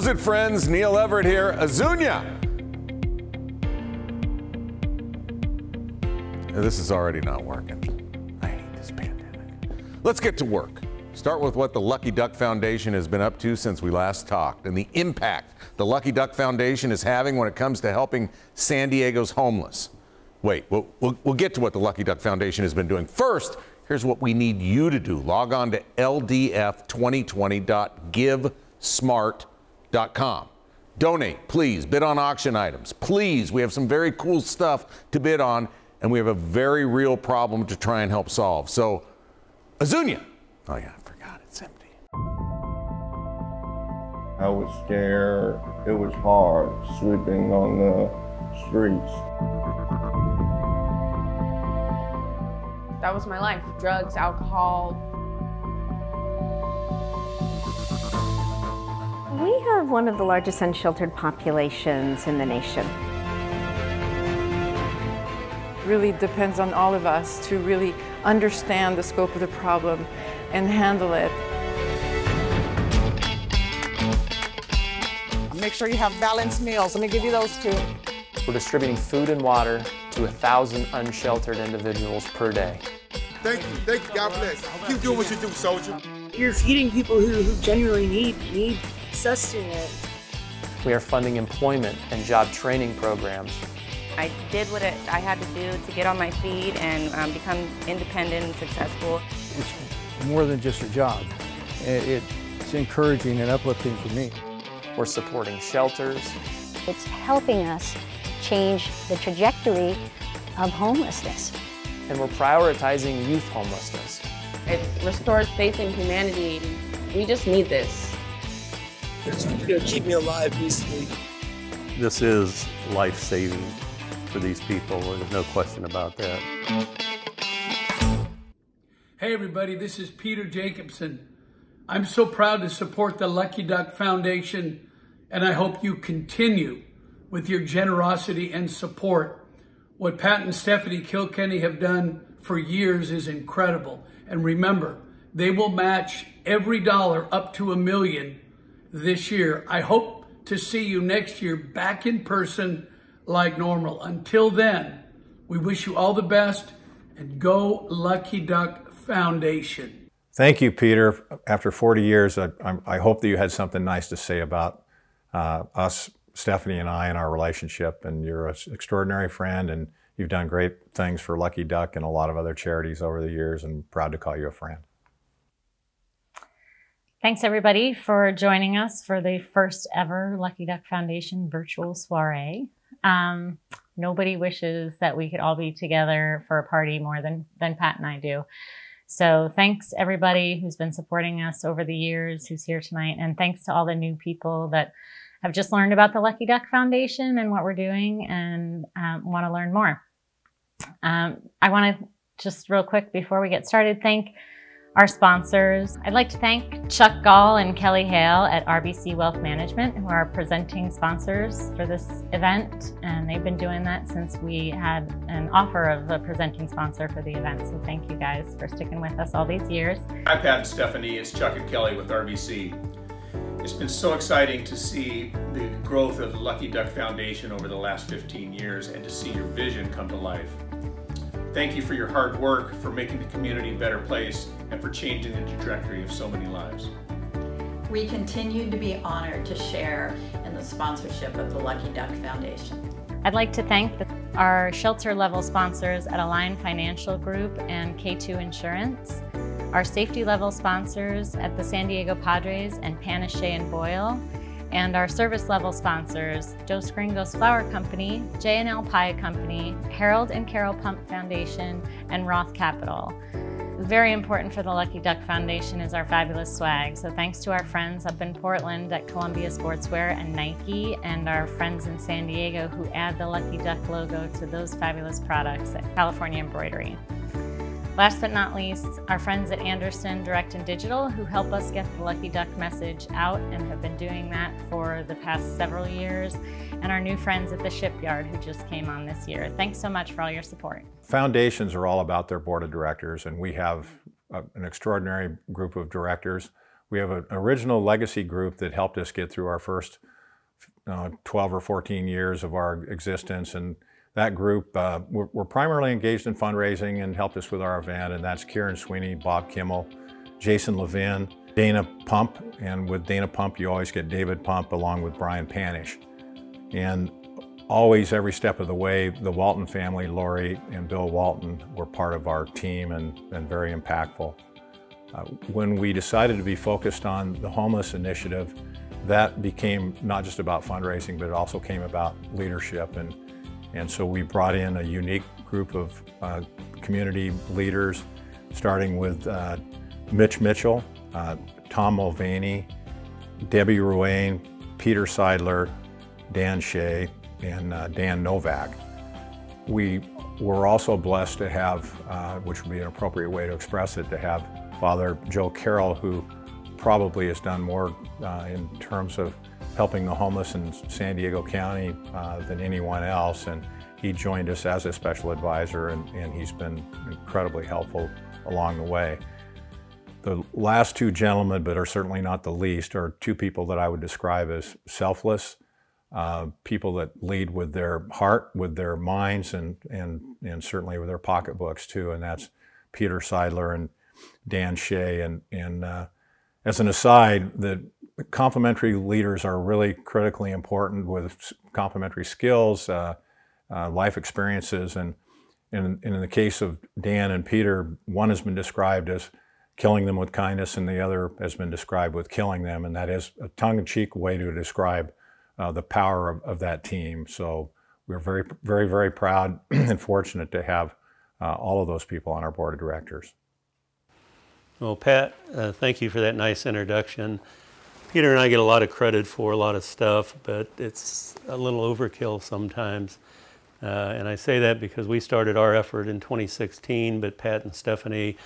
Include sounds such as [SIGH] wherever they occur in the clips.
How's it, friends? Neil Everett here. Azunia. This is already not working. I hate this pandemic. Let's get to work. Start with what the Lucky Duck Foundation has been up to since we last talked and the impact the Lucky Duck Foundation is having when it comes to helping San Diego's homeless. Wait, we'll, we'll, we'll get to what the Lucky Duck Foundation has been doing. First, here's what we need you to do. Log on to ldf2020.givesmart.com. Donate, please. Bid on auction items. Please, we have some very cool stuff to bid on, and we have a very real problem to try and help solve. So, Azunia. Oh, yeah, I forgot. It's empty. I was scared. It was hard sleeping on the streets. That was my life. Drugs, alcohol. We have one of the largest unsheltered populations in the nation. It really depends on all of us to really understand the scope of the problem and handle it. Make sure you have balanced meals. Let me give you those two. We're distributing food and water to a thousand unsheltered individuals per day. Thank you, thank you, God bless. Keep doing what you do, soldier. You're feeding people who, who genuinely need need sustenance. We are funding employment and job training programs. I did what it, I had to do to get on my feet and um, become independent and successful. It's more than just a job. It, it's encouraging and uplifting for me. We're supporting shelters. It's helping us to change the trajectory of homelessness. And we're prioritizing youth homelessness. It restores faith in humanity. We just need this. It's going to keep me alive recently. This is life-saving for these people. There's no question about that. Hey everybody, this is Peter Jacobson. I'm so proud to support the Lucky Duck Foundation and I hope you continue with your generosity and support. What Pat and Stephanie Kilkenny have done for years is incredible. And remember, they will match every dollar up to a million this year. I hope to see you next year back in person like normal. Until then, we wish you all the best and go Lucky Duck Foundation. Thank you, Peter. After 40 years, I, I hope that you had something nice to say about uh, us, Stephanie and I, and our relationship. And you're an extraordinary friend, and you've done great things for Lucky Duck and a lot of other charities over the years, and proud to call you a friend. Thanks, everybody, for joining us for the first ever Lucky Duck Foundation virtual soiree. Um, nobody wishes that we could all be together for a party more than, than Pat and I do. So thanks everybody who's been supporting us over the years, who's here tonight, and thanks to all the new people that have just learned about the Lucky Duck Foundation and what we're doing and um, want to learn more. Um, I want to just real quick before we get started, thank our sponsors. I'd like to thank Chuck Gall and Kelly Hale at RBC Wealth Management, who are presenting sponsors for this event. And they've been doing that since we had an offer of a presenting sponsor for the event. So thank you guys for sticking with us all these years. Hi, Pat and Stephanie. It's Chuck and Kelly with RBC. It's been so exciting to see the growth of the Lucky Duck Foundation over the last 15 years and to see your vision come to life. Thank you for your hard work, for making the community a better place, and for changing the trajectory of so many lives. We continue to be honored to share in the sponsorship of the Lucky Duck Foundation. I'd like to thank the, our shelter level sponsors at Align Financial Group and K2 Insurance, our safety level sponsors at the San Diego Padres and Panish and Boyle, and our service level sponsors, Dos Gringos Flour Company, J&L Pie Company, Harold and Carol Pump Foundation, and Roth Capital. Very important for the Lucky Duck Foundation is our fabulous swag. So thanks to our friends up in Portland at Columbia Sportswear and Nike and our friends in San Diego who add the Lucky Duck logo to those fabulous products at California Embroidery. Last but not least, our friends at Anderson Direct and Digital who help us get the Lucky Duck message out and have been doing that for the past several years, and our new friends at the Shipyard who just came on this year. Thanks so much for all your support. Foundations are all about their board of directors, and we have a, an extraordinary group of directors. we have an original legacy group that helped us get through our first uh, 12 or 14 years of our existence. And that group, uh, we're, primarily engaged in fundraising and helped us with our event. And that's Kieran Sweeney, Bob Kimmel, Jason Levin, Dana Pump. And with Dana Pump, you always get David Pump along with Brian Panish. And always, every step of the way, the Walton family, Lori and Bill Walton, were part of our team and, and very impactful. Uh, when we decided to be focused on the homeless initiative, that became not just about fundraising, but it also came about leadership. And, and so we brought in a unique group of uh, community leaders, starting with uh, Mitch Mitchell, uh, Tom Mulvaney, Debbie Ruane, Peter Seidler, Dan Shea, and uh, Dan Novak. We were also blessed to have, uh, which would be an appropriate way to express it, to have Father Joe Carroll, who probably has done more uh, in terms of helping the homeless in San Diego County uh, than anyone else. And he joined us as a special advisor, and, and he's been incredibly helpful along the way. The last two gentlemen, but are certainly not the least, are two people that I would describe as selfless, uh, people that lead with their heart, with their minds, and, and, and certainly with their pocketbooks too. And that's Peter Seidler and Dan Shea. And, and uh, as an aside, the complementary leaders are really critically important with complementary skills, uh, uh, life experiences, and, and, and in the case of Dan and Peter, one has been described as killing them with kindness, and the other has been described with killing them, and that is a tongue-in-cheek way to describe uh, the power of, of, that team. So we're very, very, very proud [CLEARS THROAT] and fortunate to have uh, all of those people on our board of directors. Well, Pat, uh, thank you for that nice introduction. Peter and I get a lot of credit for a lot of stuff, but it's a little overkill sometimes. Uh, and I say that because we started our effort in 2016, but Pat and Stephanie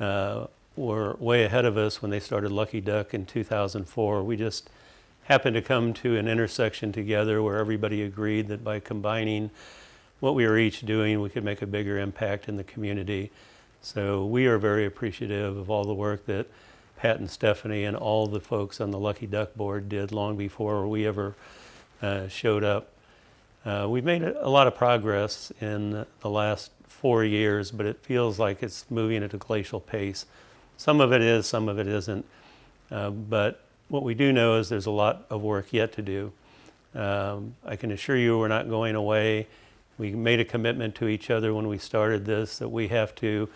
uh, were way ahead of us when they started Lucky Duck in 2004. We just happened to come to an intersection together where everybody agreed that by combining what we were each doing, we could make a bigger impact in the community. So we are very appreciative of all the work that Pat and Stephanie and all the folks on the Lucky Duck board did long before we ever uh, showed up. Uh, we've made a lot of progress in the last four years, but it feels like it's moving at a glacial pace. Some of it is, some of it isn't. Uh, but what we do know is there's a lot of work yet to do. Um, I can assure you we're not going away we made a commitment to each other when we started this that we have to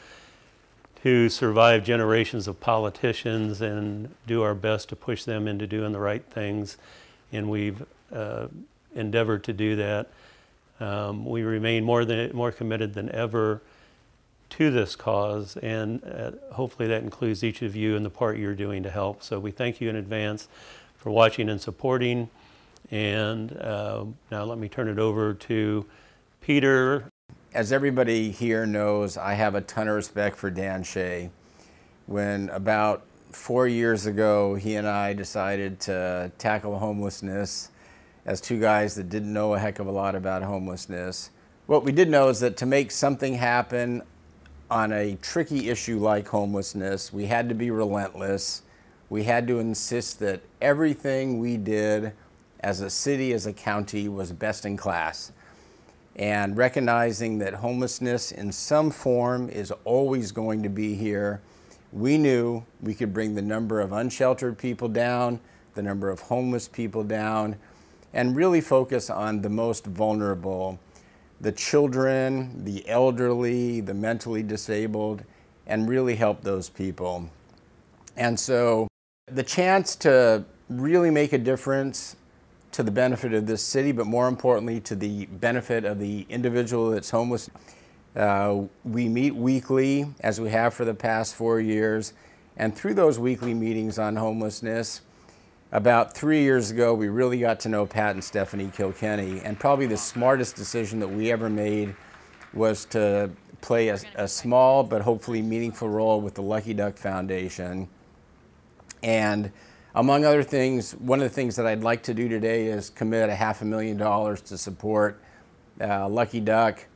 to survive generations of politicians and do our best to push them into doing the right things. And we've uh, endeavored to do that. Um, we remain more than more committed than ever to this cause, and uh, hopefully that includes each of you and the part you're doing to help. So we thank you in advance for watching and supporting. And uh, now let me turn it over to Peter. As everybody here knows, I have a ton of respect for Dan Shea. When about four years ago, he and I decided to tackle homelessness as two guys that didn't know a heck of a lot about homelessness. What we did know is that to make something happen on a tricky issue like homelessness, we had to be relentless. We had to insist that everything we did as a city, as a county, was best in class and recognizing that homelessness in some form is always going to be here, we knew we could bring the number of unsheltered people down, the number of homeless people down, and really focus on the most vulnerable, the children, the elderly, the mentally disabled, and really help those people. And so the chance to really make a difference to the benefit of this city, but more importantly to the benefit of the individual that's homeless. Uh, we meet weekly, as we have for the past four years, and through those weekly meetings on homelessness, about three years ago, we really got to know Pat and Stephanie Kilkenny, and probably the smartest decision that we ever made was to play a, a small but hopefully meaningful role with the Lucky Duck Foundation. And among other things, one of the things that I'd like to do today is commit a half a million dollars to support uh, Lucky Duck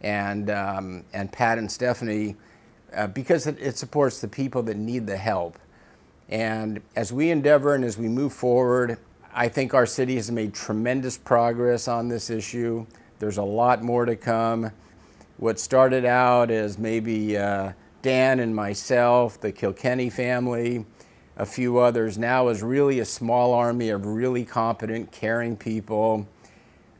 and, um, and Pat and Stephanie uh, because it, it, supports the people that need the help. And as we endeavor and as we move forward, I think our city has made tremendous progress on this issue. There's a lot more to come. What started out as maybe uh, Dan and myself, the Kilkenny family, a few others, now is really a small army of really competent, caring people.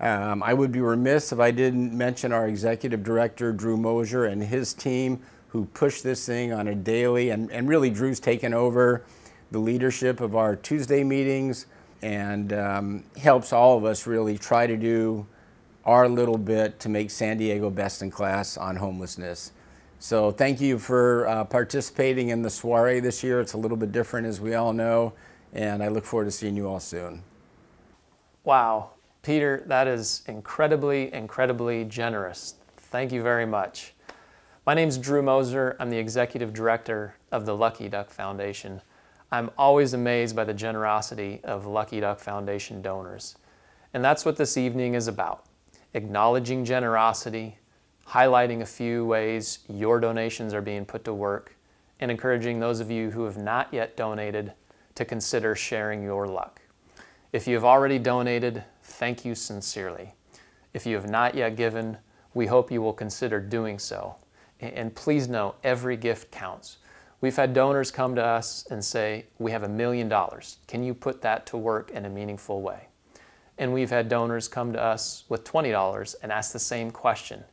Um, I would be remiss if I didn't mention our executive director, Drew Moser, and his team who push this thing on a daily, and, and really Drew's taken over the leadership of our Tuesday meetings and um, helps all of us really try to do our little bit to make San Diego best in class on homelessness. So thank you for uh, participating in the soiree this year. It's a little bit different as we all know, and I look forward to seeing you all soon. Wow, Peter, that is incredibly, incredibly generous. Thank you very much. My name is Drew Moser. I'm the Executive Director of the Lucky Duck Foundation. I'm always amazed by the generosity of Lucky Duck Foundation donors. And that's what this evening is about, acknowledging generosity, highlighting a few ways your donations are being put to work, and encouraging those of you who have not yet donated to consider sharing your luck. If you have already donated, thank you sincerely. If you have not yet given, we hope you will consider doing so. And please know, every gift counts. We've had donors come to us and say, we have a million dollars. Can you put that to work in a meaningful way? And we've had donors come to us with $20 and ask the same question.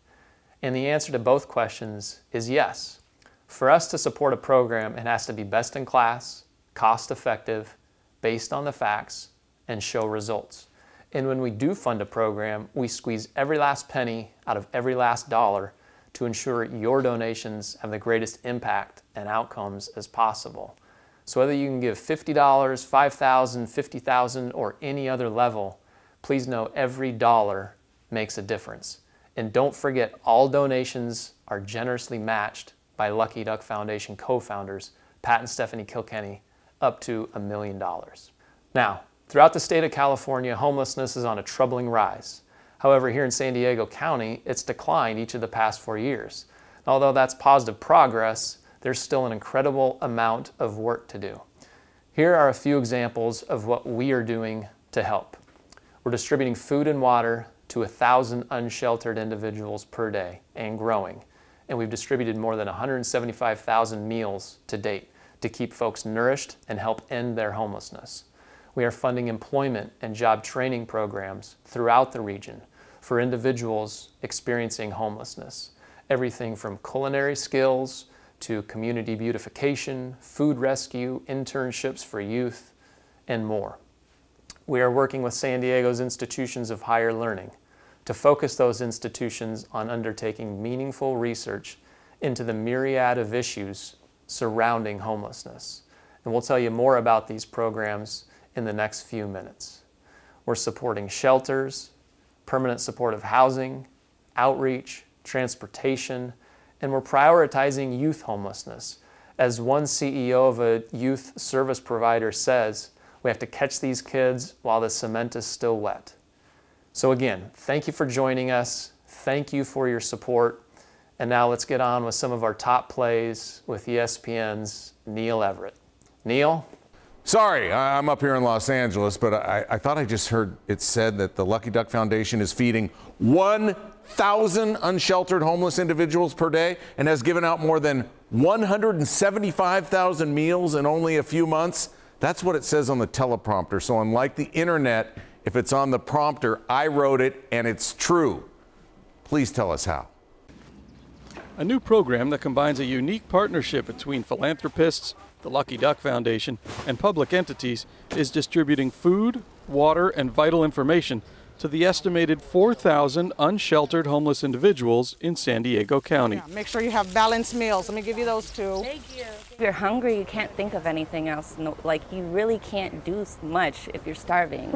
And the answer to both questions is yes. For us to support a program, it has to be best in class, cost effective, based on the facts, and show results. And when we do fund a program, we squeeze every last penny out of every last dollar to ensure your donations have the greatest impact and outcomes as possible. So whether you can give $50, $5,000, $50,000, or any other level, please know every dollar makes a difference. And don't forget, all donations are generously matched by Lucky Duck Foundation co-founders, Pat and Stephanie Kilkenny, up to a million dollars. Now, throughout the state of California, homelessness is on a troubling rise. However, here in San Diego County, it's declined each of the past four years. And Although that's positive progress, there's still an incredible amount of work to do. Here are a few examples of what we are doing to help. We're distributing food and water to 1,000 unsheltered individuals per day and growing. And we've distributed more than 175,000 meals to date to keep folks nourished and help end their homelessness. We are funding employment and job training programs throughout the region for individuals experiencing homelessness. Everything from culinary skills to community beautification, food rescue, internships for youth, and more. We are working with San Diego's institutions of higher learning to focus those institutions on undertaking meaningful research into the myriad of issues surrounding homelessness. And we'll tell you more about these programs in the next few minutes. We're supporting shelters, permanent supportive housing, outreach, transportation, and we're prioritizing youth homelessness. As one CEO of a youth service provider says, we have to catch these kids while the cement is still wet. So again, thank you for joining us. Thank you for your support. And now let's get on with some of our top plays with ESPN's Neil Everett. Neil? Sorry, I'm up here in Los Angeles, but I, I, thought I just heard it said that the Lucky Duck Foundation is feeding 1,000 unsheltered homeless individuals per day and has given out more than 175,000 meals in only a few months. That's what it says on the teleprompter. So, unlike the internet, if it's on the prompter, I wrote it and it's true. Please tell us how. A new program that combines a unique partnership between philanthropists the Lucky Duck Foundation, and public entities is distributing food, water, and vital information to the estimated 4,000 unsheltered homeless individuals in San Diego County. Yeah, make sure you have balanced meals. Let me give you those two. Thank you. If you're hungry, you can't think of anything else. No, like, you really can't do much if you're starving.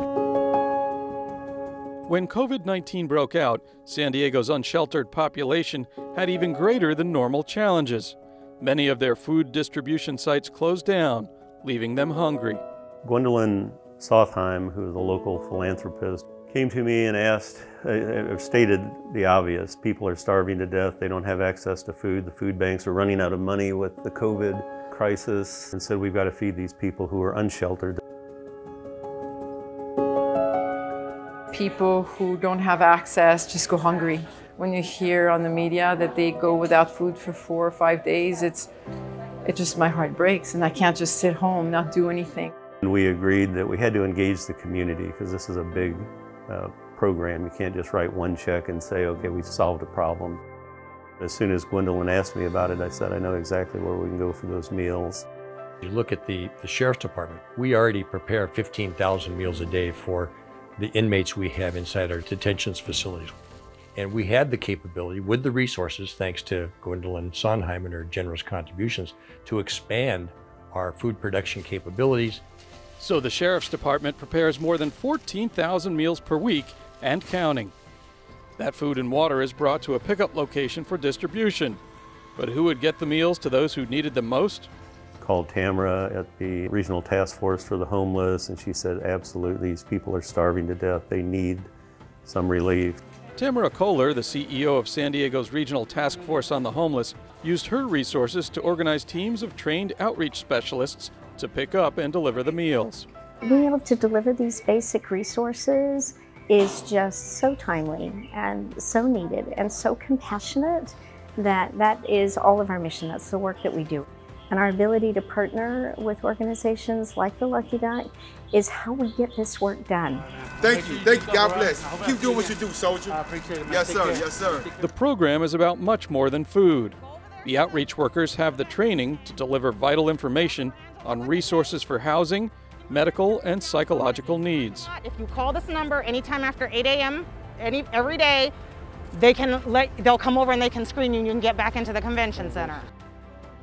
When COVID 19 broke out, San Diego's unsheltered population had even greater than normal challenges. Many of their food distribution sites closed down, leaving them hungry. Gwendolyn Sondheim, who is a local philanthropist, came to me and asked, uh, stated the obvious. People are starving to death. They don't have access to food. The food banks are running out of money with the COVID crisis and said we've got to feed these people who are unsheltered. People who don't have access just go hungry. When you hear on the media that they go without food for four or five days, it's it just my heart breaks and I can't just sit home, not do anything. And we agreed that we had to engage the community because this is a big uh, program. You can't just write one check and say, okay, we solved a problem. As soon as Gwendolyn asked me about it, I said, I know exactly where we can go for those meals. You look at the, the Sheriff's Department, we already prepare 15,000 meals a day for the inmates we have inside our detention facilities. And we had the capability with the resources, thanks to Gwendolyn Sondheim and her generous contributions, to expand our food production capabilities. So the Sheriff's Department prepares more than 14,000 meals per week and counting. That food and water is brought to a pickup location for distribution. But who would get the meals to those who needed them most? Called Tamera at the Regional Task Force for the Homeless, and she said, absolutely, these people are starving to death. They need some relief. Tamera Kohler, the CEO of San Diego's Regional Task Force on the Homeless, used her resources to organize teams of trained outreach specialists to pick up and deliver the meals. Being able to deliver these basic resources is just so timely and so needed and so compassionate that that is all of our mission. That's the work that we do. And our ability to partner with organizations like the Lucky Duck is how we get this work done. Thank you. Thank you. God bless. Keep doing what you do, soldier. I appreciate it. Yes, sir. Yes, sir. The program is about much more than food. The outreach workers have the training to deliver vital information on resources for housing, medical, and psychological needs. If you call this number anytime after 8 a.m. any every day, they can let they'll come over and they can screen you and you can get back into the convention center.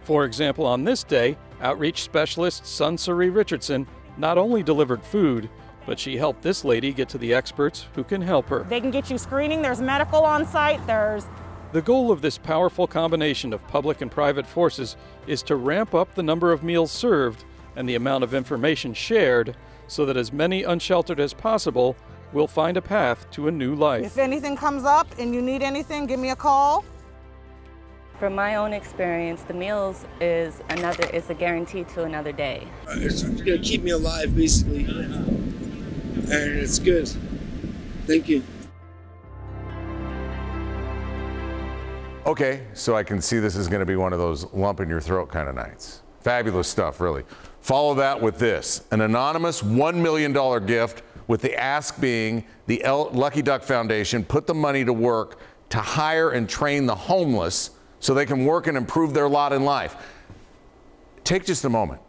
For example, on this day, outreach specialist Sunsari Richardson not only delivered food, but she helped this lady get to the experts who can help her. They can get you screening, there's medical on site, there's The goal of this powerful combination of public and private forces is to ramp up the number of meals served and the amount of information shared so that as many unsheltered as possible will find a path to a new life. If anything comes up and you need anything, give me a call. From my own experience, the meals is another is a guarantee to another day. It's gonna keep me alive, basically, and it's good. Thank you. Okay, so I can see this is going to be one of those lump in your throat kind of nights. Fabulous stuff, really. Follow that with this an anonymous $1 million gift, with the ask being the L- Lucky Duck Foundation put the money to work to hire and train the homeless so they can work and improve their lot in life. Take just a moment.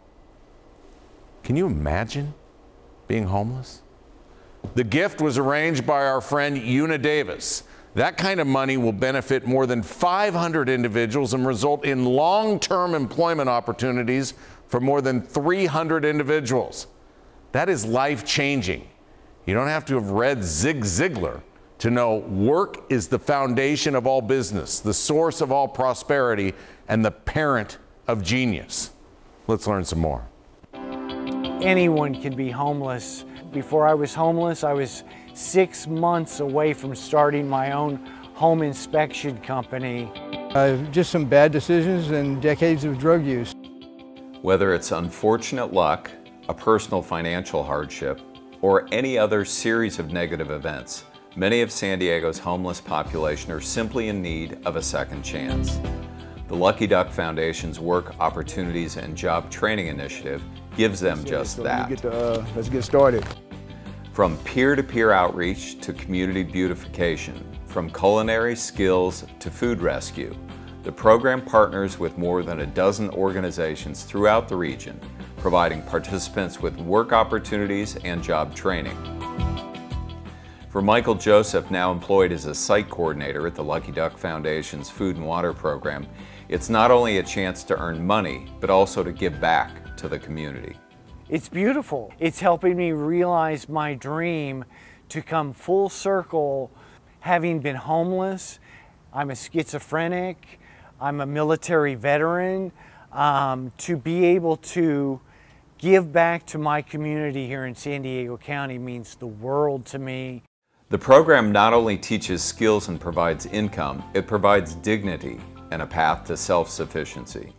Can you imagine being homeless? The gift was arranged by our friend Una Davis. That kind of money will benefit more than 500 individuals and result in long term employment opportunities for more than 300 individuals. That is life changing. You don't have to have read Zig Ziglar to know work is the foundation of all business, the source of all prosperity, and the parent of genius. Let's learn some more. Anyone can be homeless. Before I was homeless, I was six months away from starting my own home inspection company. Uh, just some bad decisions and decades of drug use. Whether it's unfortunate luck, a personal financial hardship, or any other series of negative events, many of San Diego's homeless population are simply in need of a second chance. The Lucky Duck Foundation's Work Opportunities and Job Training Initiative gives them just so that. Get to, uh, let's get started. From peer-to-peer outreach to community beautification, from culinary skills to food rescue, the program partners with more than a dozen organizations throughout the region, providing participants with work opportunities and job training. For Michael Joseph, now employed as a site coordinator at the Lucky Duck Foundation's Food and Water Program, it's not only a chance to earn money, but also to give back to the community. It's beautiful. It's helping me realize my dream to come full circle having been homeless. I'm a schizophrenic. I'm a military veteran. Um, to be able to give back to my community here in San Diego County means the world to me. The program not only teaches skills and provides income, it provides dignity and a path to self-sufficiency.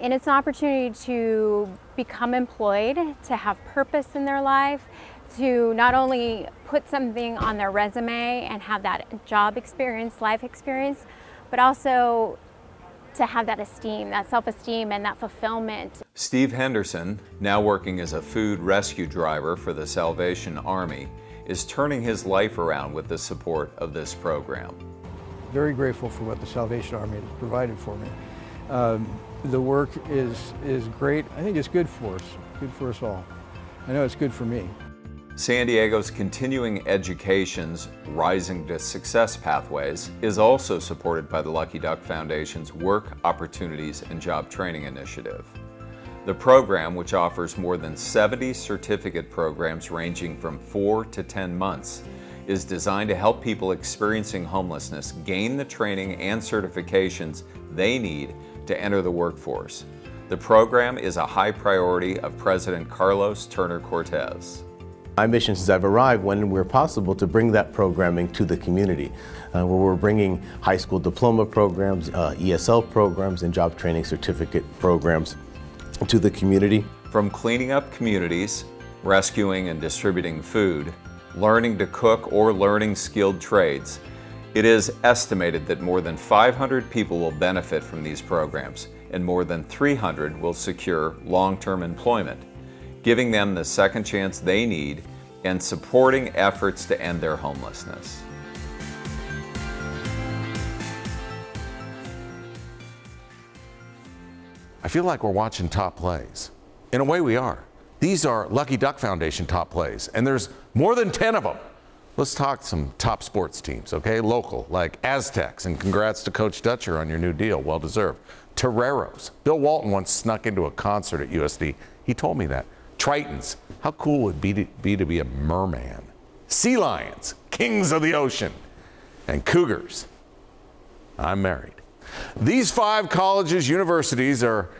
And it's an opportunity to become employed, to have purpose in their life, to not only put something on their resume and have that job experience, life experience, but also to have that esteem, that self esteem, and that fulfillment. Steve Henderson, now working as a food rescue driver for the Salvation Army, is turning his life around with the support of this program. Very grateful for what the Salvation Army has provided for me. Um, the work is, is great. I think it's good for us, good for us all. I know it's good for me. San Diego's continuing education's Rising to Success Pathways is also supported by the Lucky Duck Foundation's Work Opportunities and Job Training Initiative. The program, which offers more than 70 certificate programs ranging from 4 to 10 months, is designed to help people experiencing homelessness gain the training and certifications they need to enter the workforce. The program is a high priority of President Carlos Turner Cortez. My mission since I've arrived, when we're possible, to bring that programming to the community, uh, where we're bringing high school diploma programs, uh, ESL programs, and job training certificate programs to the community. From cleaning up communities, rescuing and distributing food, learning to cook, or learning skilled trades, it is estimated that more than 500 people will benefit from these programs, and more than 300 will secure long-term employment giving them the second chance they need, and supporting efforts to end their homelessness. I feel like we're watching top plays. In a way, we are. These are Lucky Duck Foundation top plays, and there's more than 10 of them. Let's talk some top sports teams, okay? Local, like Aztecs, and congrats to Coach Dutcher on your new deal. Well deserved. Toreros. Bill Walton once snuck into a concert at USD. He told me that. Tritons. How cool would it be to, be to be a merman? Sea lions, kings of the ocean, and cougars. I'm married. These five colleges, universities are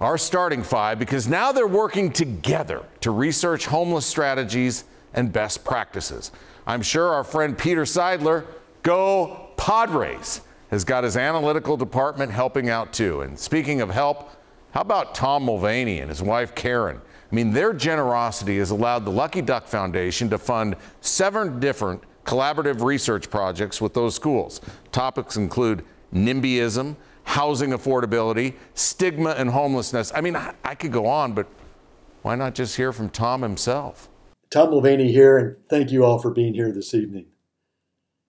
our starting five because now they're working together to research homeless strategies and best practices. I'm sure our friend Peter Seidler, go Padres, has got his analytical department helping out too. And speaking of help, how about Tom Mulvaney and his wife Karen? I mean, their generosity has allowed the Lucky Duck Foundation to fund seven different collaborative research projects with those schools. Topics include NIMBYism, housing affordability, stigma and homelessness. I mean, I, could go on, but why not just hear from Tom himself? Tom Mulvaney here, and thank you all for being here this evening.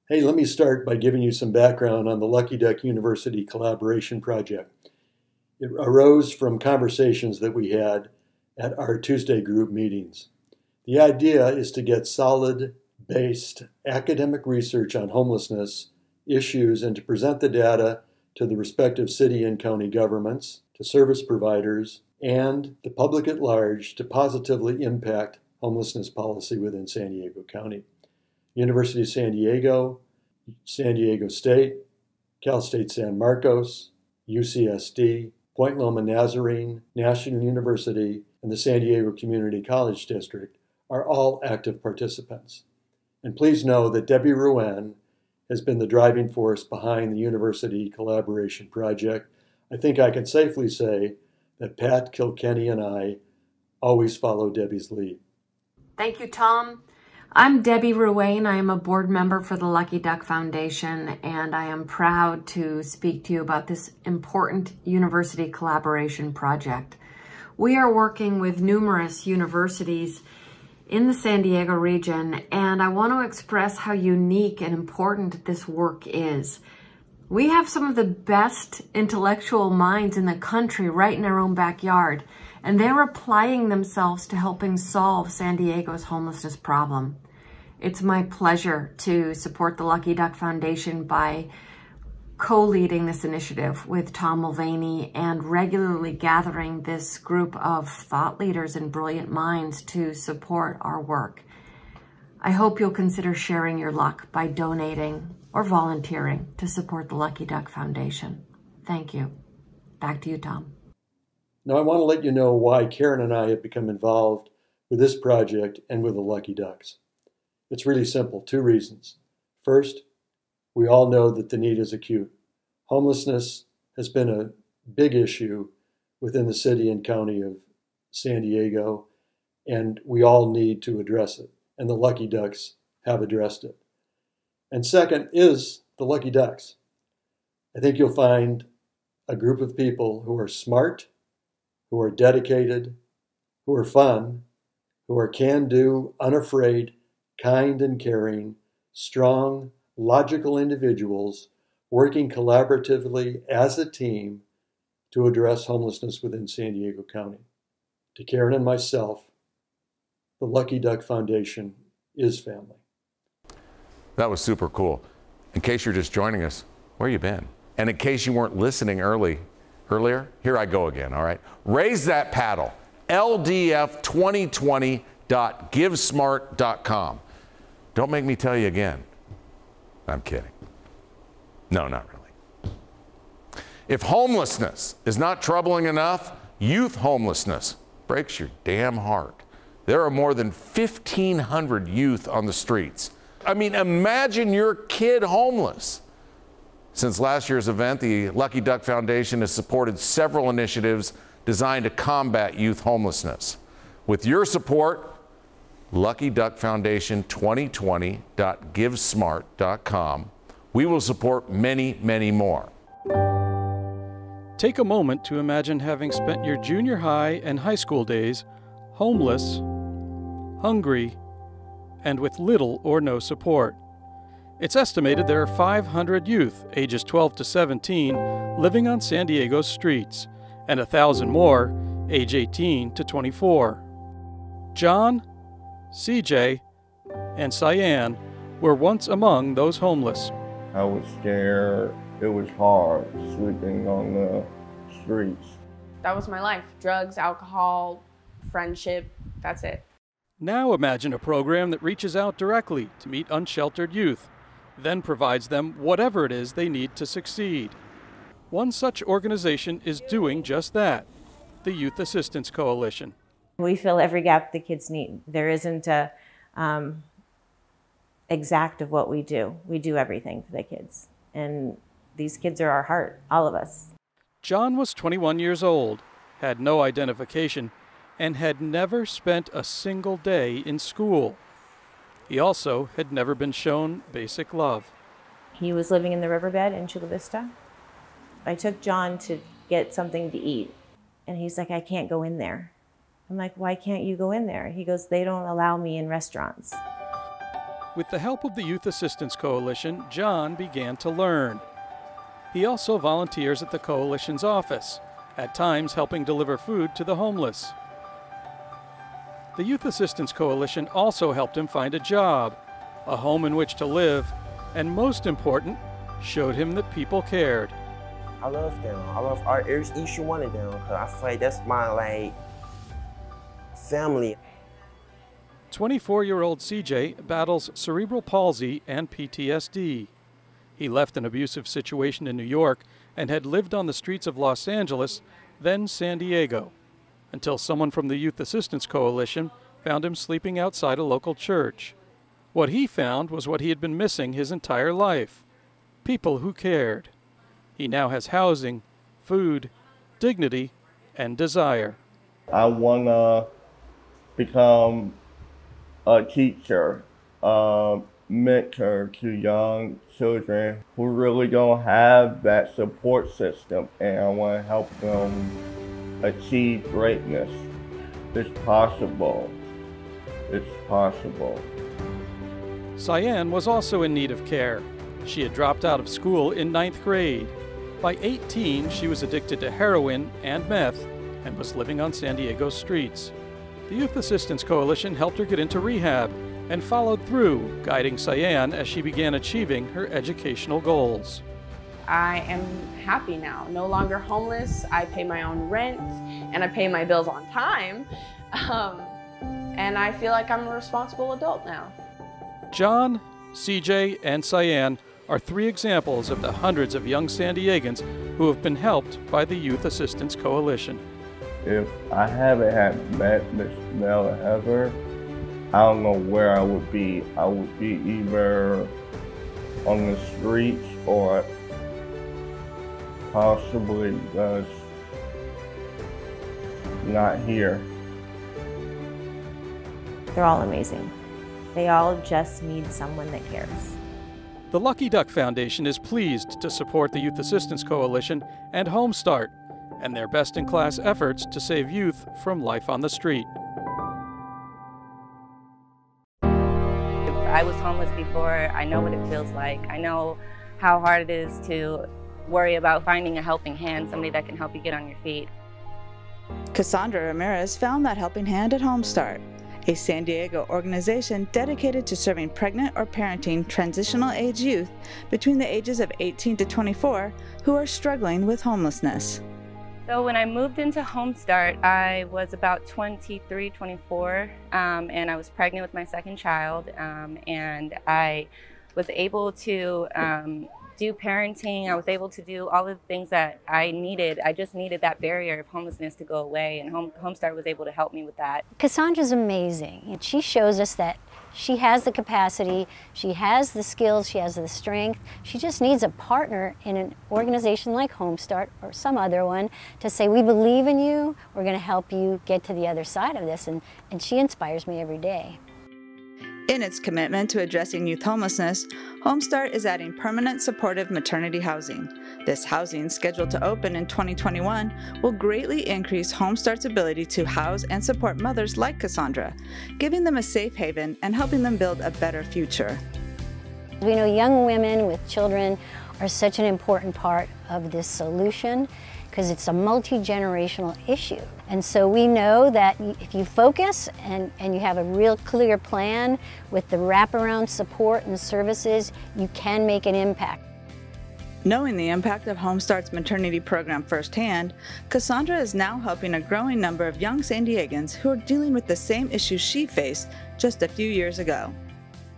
Hey, let me start by giving you some background on the Lucky Duck University Collaboration Project. It arose from conversations that we had at our Tuesday group meetings. The idea is to get solid based academic research on homelessness issues and to present the data to the respective city and county governments, to service providers, and the public at large to positively impact homelessness policy within San Diego County. University of San Diego, San Diego State, Cal State San Marcos, UCSD, Point Loma Nazarene, National University, and the San Diego Community College District are all active participants. And please know that Debbie Ruane has been the driving force behind the University Collaboration Project. I think I can safely say that Pat Kilkenny and I always follow Debbie's lead. Thank you, Tom. I'm Debbie Ruane. I am a board member for the Lucky Duck Foundation, and I am proud to speak to you about this important university collaboration project. We are working with numerous universities in the San Diego region, and I want to express how unique and important this work is. We have some of the best intellectual minds in the country right in our own backyard, and they're applying themselves to helping solve San Diego's homelessness problem. It's my pleasure to support the Lucky Duck Foundation by co-leading this initiative with Tom Mulvaney and regularly gathering this group of thought leaders and brilliant minds to support our work. I hope you'll consider sharing your luck by donating or volunteering to support the Lucky Duck Foundation. Thank you. Back to you, Tom. Now, I want to let you know why Karen and I have become involved with this project and with the Lucky Ducks. It's really simple two reasons. First, we all know that the need is acute. Homelessness has been a big issue within the city and county of San Diego, and we all need to address it. And the Lucky Ducks have addressed it. And second is the Lucky Ducks. I think you'll find a group of people who are smart, who are dedicated, who are fun, who are can do, unafraid, kind and caring, strong, logical individuals working collaboratively as a team to address homelessness within San Diego County. To Karen and myself, the Lucky Duck Foundation is family. That was super cool. In case you're just joining us, where you been? And in case you weren't listening early, earlier, here I go again, all right? Raise that paddle. LDF2020.givesmart.com. Don't make me tell you again. I'm kidding. No, not really. If homelessness is not troubling enough, youth homelessness breaks your damn heart. There are more than 1,500 youth on the streets. I mean, imagine your kid homeless. Since last year's event, the Lucky Duck Foundation has supported several initiatives designed to combat youth homelessness. With your support, Lucky Duck Foundation 2020.givesmart.com, we will support many, many more. Take a moment to imagine having spent your junior high and high school days homeless, hungry, and with little or no support. It's estimated there are 500 youth ages 12 to 17 living on San Diego's streets, and a thousand more age 18 to 24. John, CJ, and Cyan were once among those homeless. I was scared. It was hard sleeping on the streets. That was my life drugs, alcohol, friendship. That's it. Now imagine a program that reaches out directly to meet unsheltered youth, then provides them whatever it is they need to succeed. One such organization is doing just that the Youth Assistance Coalition. We fill every gap the kids need. There isn't a um, exact of what we do. We do everything for the kids. And these kids are our heart, all of us. John was 21 years old, had no identification, and had never spent a single day in school. He also had never been shown basic love. He was living in the riverbed in Chula Vista. I took John to get something to eat, and he's like, I can't go in there. I'm like, why can't you go in there? He goes, they don't allow me in restaurants. With the help of the Youth Assistance Coalition, John began to learn. He also volunteers at the Coalition's office, at times helping deliver food to the homeless. The Youth Assistance Coalition also helped him find a job, a home in which to live, and most important, showed him that people cared. I love them. I love our, each one of them because I feel like that's my like family. 24 year old CJ battles cerebral palsy and PTSD. He left an abusive situation in New York and had lived on the streets of Los Angeles, then San Diego, until someone from the Youth Assistance Coalition found him sleeping outside a local church. What he found was what he had been missing his entire life people who cared. He now has housing, food, dignity, and desire. I want to become a teacher, a mentor to young children who really don't have that support system, and I want to help them achieve greatness. It's possible. It's possible. Cyan was also in need of care. She had dropped out of school in ninth grade. By 18, she was addicted to heroin and meth and was living on San Diego's streets. The Youth Assistance Coalition helped her get into rehab and followed through, guiding Cyan as she began achieving her educational goals. I am happy now, no longer homeless. I pay my own rent and I pay my bills on time. Um, and I feel like I'm a responsible adult now. John, CJ, and Cyan are three examples of the hundreds of young San Diegans who have been helped by the Youth Assistance Coalition. If I haven't had met Miss Mel ever, I don't know where I would be. I would be either on the streets or possibly just not here. They're all amazing. They all just need someone that cares. The Lucky Duck Foundation is pleased to support the Youth Assistance Coalition and HomeStart and their best in class efforts to save youth from life on the street. I was homeless before. I know what it feels like. I know how hard it is to worry about finding a helping hand, somebody that can help you get on your feet. Cassandra Ramirez found that helping hand at Homestart, a San Diego organization dedicated to serving pregnant or parenting transitional age youth between the ages of 18 to 24 who are struggling with homelessness. So when I moved into Homestart, I was about 23, 24, um, and I was pregnant with my second child, um, and I was able to um, do parenting. I was able to do all the things that I needed. I just needed that barrier of homelessness to go away, and Home, Homestart was able to help me with that. Cassandra's amazing, and she shows us that she has the capacity, she has the skills, she has the strength. She just needs a partner in an organization like Homestart or some other one to say, we believe in you, we're going to help you get to the other side of this. And, and she inspires me every day. In its commitment to addressing youth homelessness, Homestart is adding permanent supportive maternity housing. This housing, scheduled to open in 2021, will greatly increase Homestart's ability to house and support mothers like Cassandra, giving them a safe haven and helping them build a better future. We know young women with children are such an important part of this solution because it's a multi-generational issue. And so we know that if you focus and, and you have a real clear plan with the wraparound support and services, you can make an impact. Knowing the impact of Homestart's maternity program firsthand, Cassandra is now helping a growing number of young San Diegans who are dealing with the same issues she faced just a few years ago.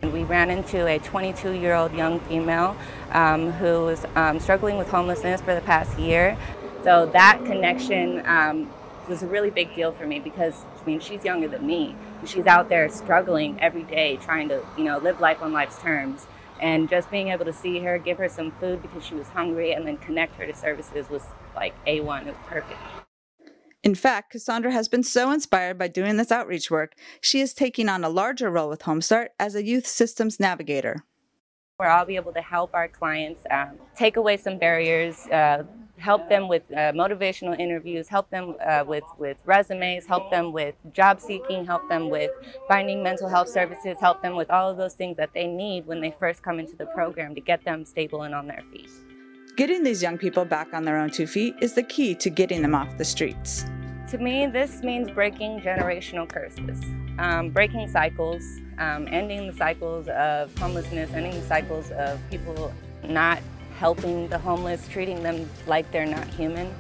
We ran into a 22-year-old young female um, who was um, struggling with homelessness for the past year. So that connection um, was a really big deal for me because I mean she's younger than me. She's out there struggling every day, trying to you know live life on life's terms. And just being able to see her, give her some food because she was hungry, and then connect her to services was like A1. It was perfect. In fact, Cassandra has been so inspired by doing this outreach work, she is taking on a larger role with Homestart as a youth systems navigator. Where I'll be able to help our clients um, take away some barriers, uh, help them with uh, motivational interviews, help them uh, with, with resumes, help them with job seeking, help them with finding mental health services, help them with all of those things that they need when they first come into the program to get them stable and on their feet. Getting these young people back on their own two feet is the key to getting them off the streets. To me, this means breaking generational curses, um, breaking cycles, um, ending the cycles of homelessness, ending the cycles of people not helping the homeless, treating them like they're not human.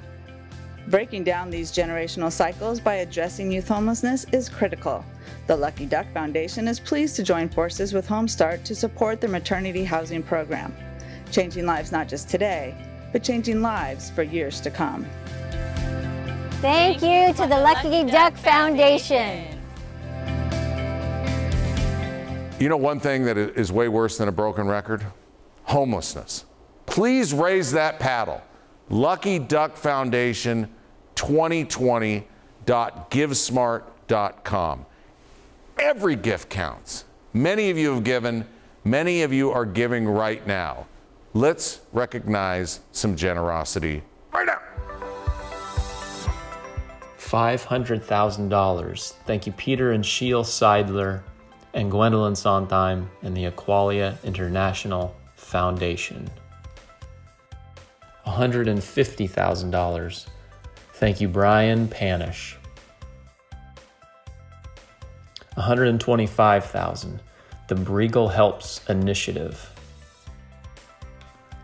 Breaking down these generational cycles by addressing youth homelessness is critical. The Lucky Duck Foundation is pleased to join forces with Homestart to support the maternity housing program, changing lives not just today, but changing lives for years to come. Thank you to the Lucky Duck Foundation. You know one thing that is way worse than a broken record? Homelessness. Please raise that paddle. Lucky Duck Foundation 2020.givesmart.com. Every gift counts. Many of you have given, many of you are giving right now. Let's recognize some generosity right now. $500,000. Thank you, Peter and Sheel Seidler and Gwendolyn Sondheim and the Aqualia International Foundation. $150,000. Thank you, Brian Panish. 125,000. The Briegel Helps Initiative.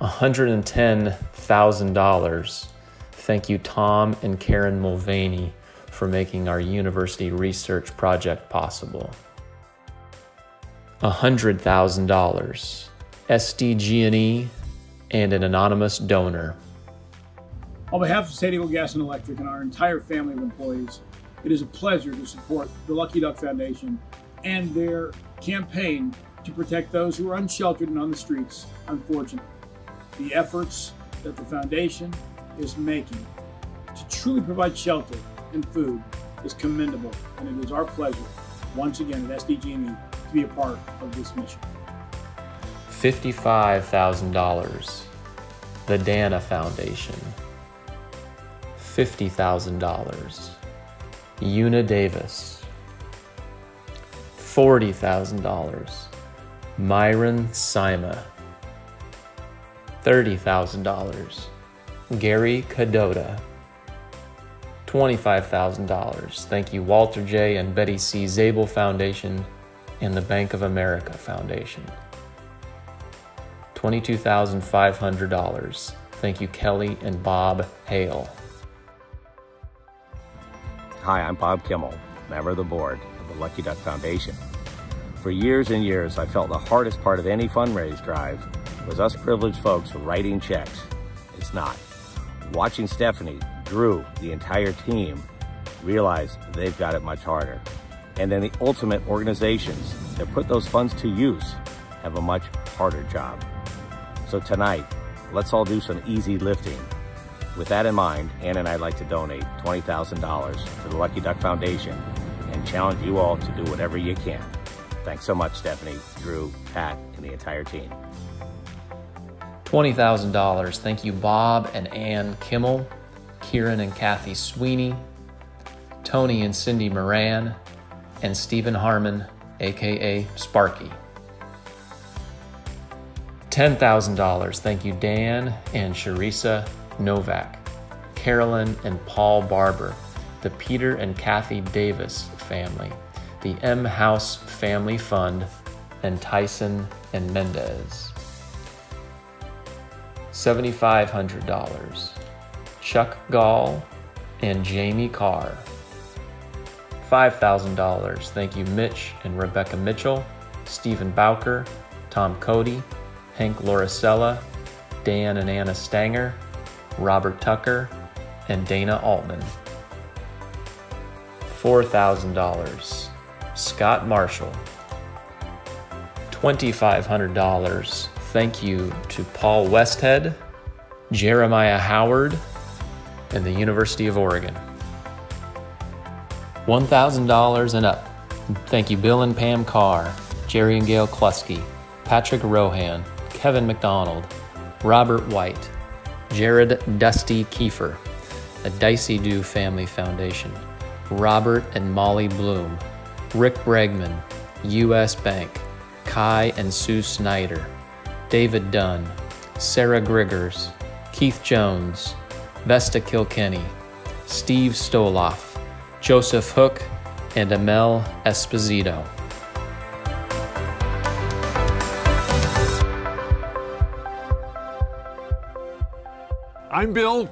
$110,000. Thank you, Tom and Karen Mulvaney, for making our university research project possible. $100,000. SDG&E and an anonymous donor. On behalf of San Diego Gas and Electric and our entire family of employees, it is a pleasure to support the Lucky Duck Foundation and their campaign to protect those who are unsheltered and on the streets, unfortunately. The efforts that the foundation is making to truly provide shelter and food is commendable, and it is our pleasure, once again at SDG&E, to be a part of this mission. $55,000. The Dana Foundation. $50,000. Una Davis. $40,000. Myron Sima. $30,000. Gary Cadota. $25,000. Thank you, Walter J. and Betty C. Zable Foundation and the Bank of America Foundation. $22,500. Thank you, Kelly and Bob Hale. Hi, I'm Bob Kimmel, member of the board of the Lucky Duck Foundation. For years and years, I felt the hardest part of any fundraise drive was us privileged folks writing checks. It's not. Watching Stephanie, Drew, the entire team realize they've got it much harder. And then the ultimate organizations that put those funds to use have a much harder job. So tonight, let's all do some easy lifting. With that in mind, Ann and I'd like to donate $20,000 to the Lucky Duck Foundation and challenge you all to do whatever you can. Thanks so much, Stephanie, Drew, Pat, and the entire team. $20,000. Thank you, Bob and Ann Kimmel, Kieran and Kathy Sweeney, Tony and Cindy Moran, and Stephen Harmon, aka Sparky. $10,000. Thank you, Dan and Sharisa Novak, Carolyn and Paul Barber, the Peter and Kathy Davis family, the M House Family Fund, and Tyson and Mendes. $7,500. Chuck Gall and Jamie Carr. $5,000. Thank you, Mitch and Rebecca Mitchell, Stephen Bowker, Tom Cody, Hank Loricella, Dan and Anna Stanger, Robert Tucker, and Dana Altman. $4,000. Scott Marshall. $2,500. Thank you to Paul Westhead, Jeremiah Howard, and the University of Oregon. $1,000 and up. Thank you, Bill and Pam Carr, Jerry and Gail Klusky, Patrick Rohan, Kevin McDonald, Robert White, Jared Dusty Kiefer, the Dicey Do Family Foundation, Robert and Molly Bloom, Rick Bregman, U.S. Bank, Kai and Sue Snyder, David Dunn, Sarah Griggers, Keith Jones, Vesta Kilkenny, Steve Stoloff, Joseph Hook, and Amel Esposito. I'm Bill.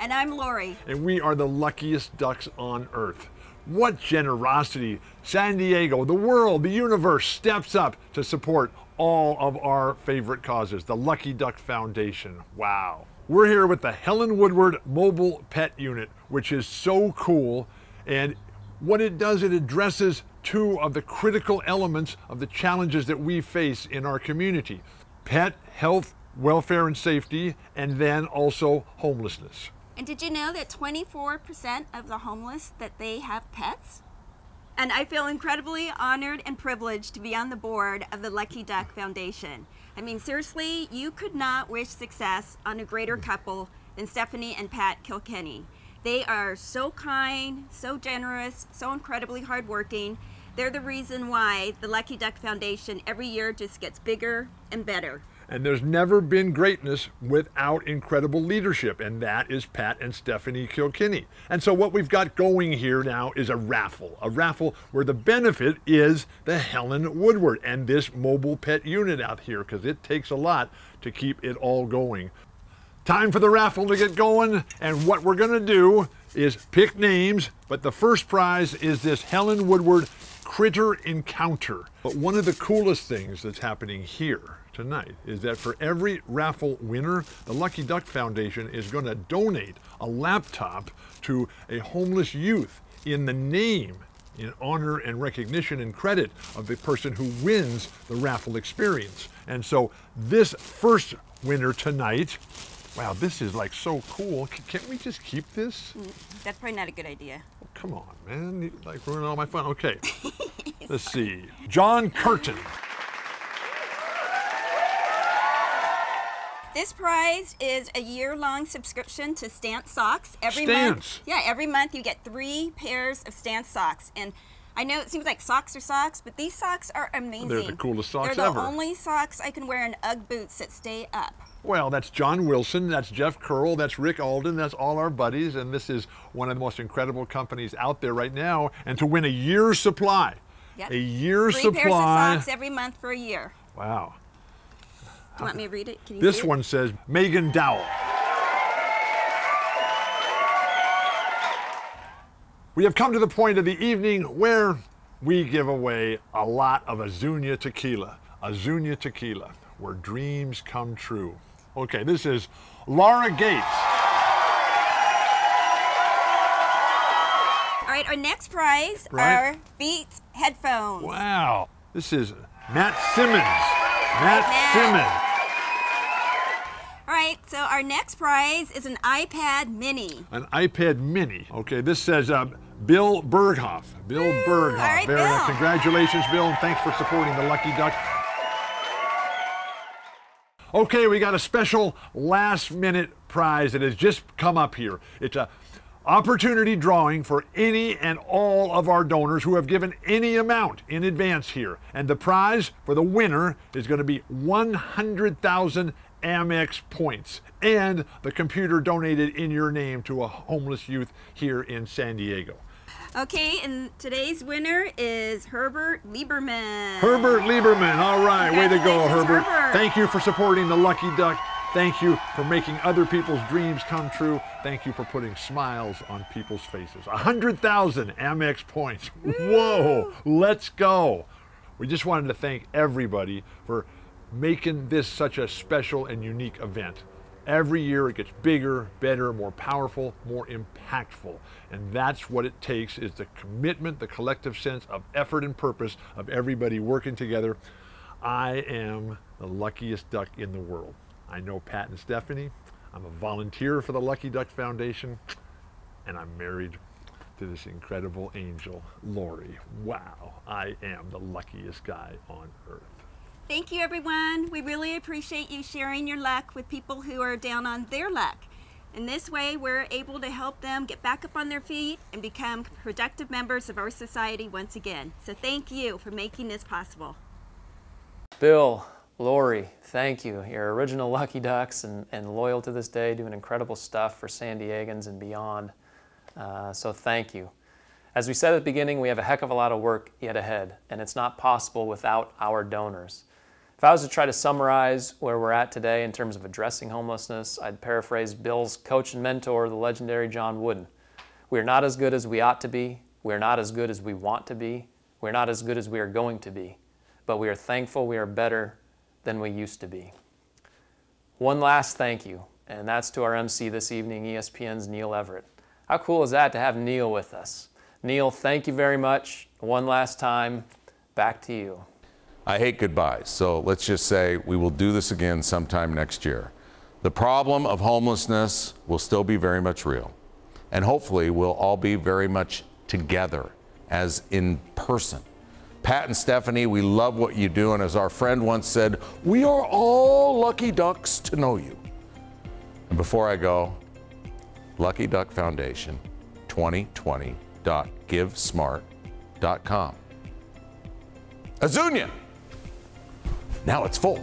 And I'm Lori. And we are the luckiest ducks on earth. What generosity! San Diego, the world, the universe steps up to support all of our favorite causes. The Lucky Duck Foundation. Wow. We're here with the Helen Woodward Mobile Pet Unit, which is so cool. And what it does, it addresses two of the critical elements of the challenges that we face in our community pet health, welfare, and safety, and then also homelessness. And did you know that 24% of the homeless that they have pets? And I feel incredibly honored and privileged to be on the board of the Lucky Duck Foundation. I mean, seriously, you could not wish success on a greater mm. couple than Stephanie and Pat Kilkenny. They are so kind, so generous, so incredibly hardworking. They're the reason why the Lucky Duck Foundation every year just gets bigger and better. And there's never been greatness without incredible leadership, and that is Pat and Stephanie Kilkenny. And so what we've got going here now is a raffle, a raffle where the benefit is the Helen Woodward and this mobile pet unit out here, because it takes a lot to keep it all going. Time for the raffle to get going, and what we're gonna do is pick names, but the first prize is this Helen Woodward Critter Encounter. But one of the coolest things that's happening here tonight is that for every raffle winner, the Lucky Duck Foundation is going to donate a laptop to a homeless youth in the name in honor and recognition and credit of the person who wins the raffle experience. And so this first winner tonight Wow, this is like so cool. C- Can't we just keep this? Mm, That's probably not a good idea. Come on, man. You, Like ruining all my fun. Okay. [LAUGHS] Let's see. John Curtin. This prize is a year-long subscription to Stance socks. Every Stance? month, yeah, every month you get three pairs of Stance socks. And I know it seems like socks are socks, but these socks are amazing. They're the coolest socks ever. They're the ever. only socks I can wear in UGG boots that stay up. Well, that's John Wilson, that's Jeff Kearl, that's Rick Alden, that's all our buddies, and this is one of the most incredible companies out there right now. And to win a year's supply, Yep. a year's Three supply. pairs of socks every month for a year. Wow. Do you want me to read it? Can you This it? one says Megan Dowell. We have come to the point of the evening where we give away a lot of Azunia tequila. Azunia tequila, where dreams come true. Okay, this is Laura Gates. All right, our next prize Right. are Beats headphones. Wow. This is Matt Simmons. Matt Simmons. All right, so our next prize is an iPad Mini. An iPad Mini. Okay, this says uh, Bill Berghoff. Bill Berghoff. right, Very nice. Bill. Congratulations, Bill, and thanks for supporting the Lucky Duck. Okay, we got a special last minute prize that has just come up here. It's a opportunity drawing for any and all of our donors who have given any amount in advance here. And the prize for the winner is going to be 100,000 Amex points and the computer donated in your name to a homeless youth here in San Diego. Okay, and today's winner is Herbert Lieberman. Herbert Lieberman, all right, way to go, Herbert. Herbert. Thank you for supporting the Lucky Duck. Thank you for making other people's dreams come true. Thank you for putting smiles on people's faces. 100,000 Amex points. Whoa, let's go. We just wanted to thank everybody for making this such a special and unique event. Every year it gets bigger, better, more powerful, more impactful. And that's what it takes is the commitment, the collective sense of effort and purpose of everybody working together. I am the luckiest duck in the world. I know Pat and Stephanie. I'm a volunteer for the Lucky Duck Foundation, and I'm married to this incredible angel, Lori. Wow, I am the luckiest guy on earth. Thank you, everyone. We really appreciate you sharing your luck with people who are down on their luck. In this way, we're able to help them get back up on their feet and become productive members of our society once again. So thank you for making this possible. Bill, Lori, thank you. You're original Lucky Ducks and, and loyal to this day, doing incredible stuff for San Diegans and beyond. Uh, so thank you. As we said at the beginning, we have a heck of a lot of work yet ahead, and it's not possible without our donors. If I was to try to summarize where we're at today in terms of addressing homelessness, I'd paraphrase Bill's coach and mentor, the legendary John Wooden. We are not as good as we ought to be. We are not as good as we want to be. We are not as good as we are going to be. But we are thankful we are better than we used to be. One last thank you, and that's to our MC this evening, ESPN's Neil Everett. How cool is that to have Neil with us? Neil, thank you very much. One last time, back to you. I hate goodbyes, so let's just say we will do this again sometime next year. The problem of homelessness will still be very much real, and hopefully we'll all be very much together as in person. Pat and Stephanie, we love what you do, and as our friend once said, we are all lucky ducks to know you. And before I go, Lucky Duck Foundation 2020.givesmart.com. Azunia! Now it's full.